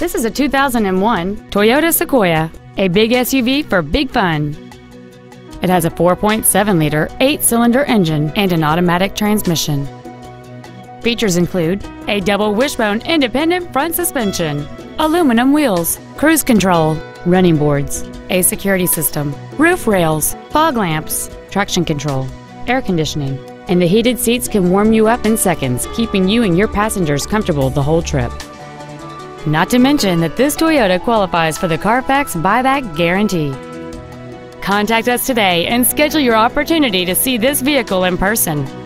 This is a 2001 Toyota Sequoia, a big SUV for big fun. It has a 4.7-liter eight-cylinder engine and an automatic transmission. Features include a double wishbone independent front suspension, aluminum wheels, cruise control, running boards, a security system, roof rails, fog lamps, traction control, air conditioning, and the heated seats can warm you up in seconds, keeping you and your passengers comfortable the whole trip. Not to mention that this Toyota qualifies for the Carfax buyback guarantee. Contact us today and schedule your opportunity to see this vehicle in person.